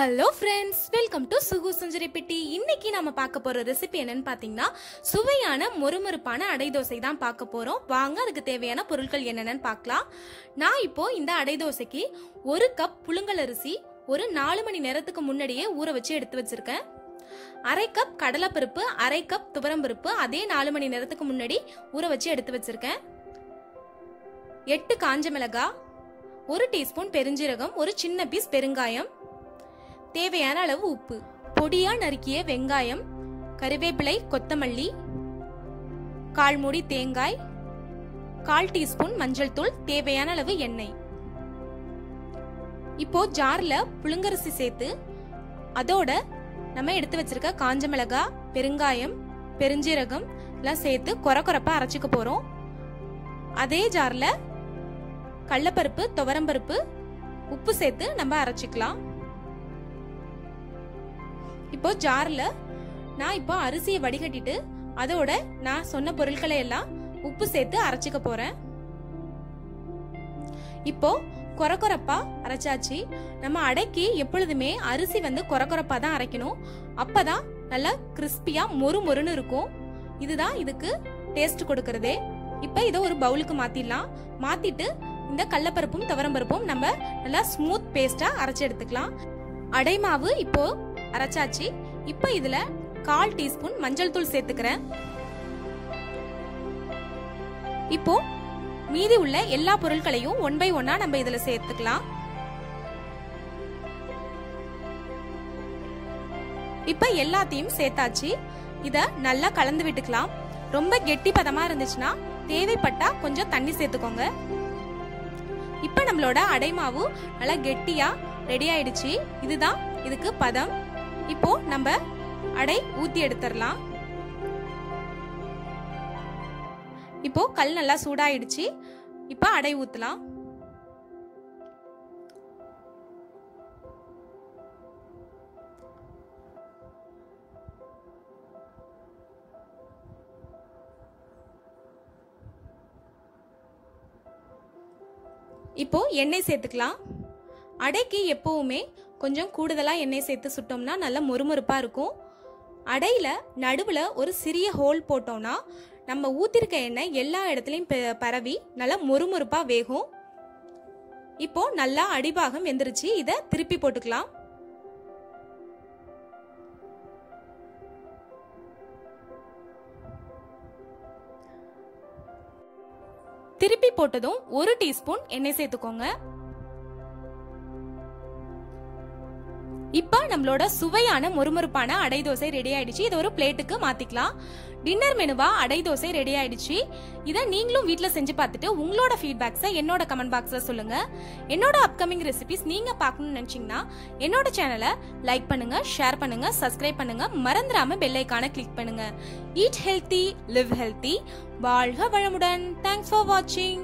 Hello friends welcome to சுகு சுஞ்சரி பெட்டி இன்னைக்கு நம்ம பார்க்க போகிற ரெசிபி என்னன்னு பார்த்தீங்கன்னா சுவையான மொறுமொறுப்பான அடை தோசை தான் பார்க்க போகிறோம் வாங்க அதுக்கு தேவையான பொருட்கள் என்னென்னு பார்க்கலாம் நான் இப்போ இந்த அடை தோசைக்கு ஒரு கப் புழுங்கல் அரிசி ஒரு நாலு மணி நேரத்துக்கு முன்னாடியே ஊற வச்சு எடுத்து வச்சிருக்கேன் அரை கப் கடலைப்பருப்பு அரை கப் துவரம்பருப்பு அதே நாலு மணி நேரத்துக்கு முன்னாடி ஊற வச்சு எடுத்து வச்சிருக்கேன் எட்டு காஞ்ச மிளகாய் ஒரு டீஸ்பூன் பெருஞ்சீரகம் ஒரு சின்ன பீஸ் பெருங்காயம் தேவையான அளவு உப்பு. பொடியா நறுக்கிய வெங்காயம் கருவேப்பிலை கொத்தமல்லி கால் மூடி தேங்காய் கால் டீஸ்பூன் மஞ்சள் தூள் தேவையான அளவு எண்ணெய். இப்போ ஜார்ல புழுங்கரிசி சேர்த்து அதோட நம்ம எடுத்து வச்சிருக்க காஞ்ச மிளகாய் பெருங்காயம் பெருஞ்சீரகம் எல்லாம் சேர்த்து கொர கொரப்பா அரைச்சிக்க போறோம். அதே ஜார்ல கடலப்பருப்பு துவரம்பருப்பு உப்பு சேர்த்து நம்ம அரைச்சிக்கலாம். இப்போ ஜார்ல நான் இப்போ அரிசியை வடிகட்டிட்டு அதோட நான் சொன்ன பொருட்களை எல்லாம் உப்பு சேர்த்து அரைச்சிக்க போறேன். இப்போ கொர கொரப்பா அரைச்சாச்சு. நம்ம அடைக்கி எப்பொழுதுமே அரிசி வந்து கொர கொரப்பா தான் அரைக்கணும். அப்பதான் நல்லா கிறிஸ்பியா மொறு மொறுன்னு இருக்கும். இதுதான் இதுக்கு டேஸ்ட் கொடுக்கறதே. இப்போ இதை ஒரு பவுலுக்கு மாத்திடலாம். மாத்திட்டு இந்த கடலப்பருப்பும் துவரம்பருப்பும் நம்ம நல்லா ஸ்மூத் பேஸ்டா அரைச்சு எடுத்துக்கலாம். அடை மாவு இப்போ அரைச்சாச்சு. இப்போ இதுல கால் டீஸ்பூன் மஞ்சள் தூள் சேர்த்துக்கிறேன். இப்போ மீதி உள்ள எல்லா பொருட்களையும் ஒன் பை ஒன்னா நம்ம இதுல சேர்த்துக்கலாம். இப்ப எல்லாத்தையும் சேர்த்தாச்சு. இத நல்லா கலந்து விட்டுக்கலாம். ரொம்ப கெட்டி பதமா இருந்துச்சுன்னா தேவைப்பட்டா கொஞ்சம் தண்ணி சேர்த்துக்கோங்க. இப்ப நம்மளோட அடைமாவு நல்லா கெட்டியா ரெடி ஆயிடுச்சு. இதுதான் இதுக்கு பதம். இப்போ நம்ம அடை ஊத்தி எடுத்துடலாம். இப்போ கல் நல்லா சூடாயிடுச்சு. இப்போ அடை ஊத்தலாம். இப்போ எண்ணெய் சேர்த்துக்கலாம். அடைக்கு எப்பவுமே கொஞ்சம் கூடுதலாக எண்ணெய் சேர்த்து சுட்டோம்னா நல்லா மொறுமொறுப்பாக இருக்கும். அடையில் நடுவில் ஒரு சிறிய ஹோல் போட்டோம்னா நம்ம ஊற்றிருக்க எண்ணெய் எல்லா இடத்துலையும் ப- பரவி நல்லா மொறுமொறுப்பாக வேகும். இப்போ நல்லா அடிபாகம் வெந்துருச்சு இதை திருப்பி போட்டுக்கலாம். திருப்பி போட்டதும் ஒரு டீஸ்பூன் எண்ணெய் சேர்த்துக்கோங்க. இப்போ நம்மளோட சுவையான மொறுமொறுப்பான அடை தோசை ரெடி ஆயிடுச்சு. இதை ஒரு பிளேட்டுக்கு மாத்திக்கலாம். டின்னர் மெனுவா அடை தோசை ரெடி ஆயிடுச்சு. இதை நீங்களும் வீட்டில் செஞ்சு பார்த்துட்டு உங்களோட ஃபீட்பேக்ஸை என்னோட கமெண்ட் பாக்ஸில் சொல்லுங்க. என்னோட அப்கமிங் ரெசிபிஸ் நீங்க பார்க்கணும்னு நினைச்சீங்கன்னா என்னோட சேனலை லைக் பண்ணுங்க ஷேர் பண்ணுங்க சப்ஸ்கிரைப் பண்ணுங்க. மறந்துடாம பெல் ஐக்கான கிளிக் பண்ணுங்க. ஈட் ஹெல்த்தி லிவ் ஹெல்த்தி வாழ்க வளமுடன். தேங்க்ஸ் ஃபார் வாட்சிங்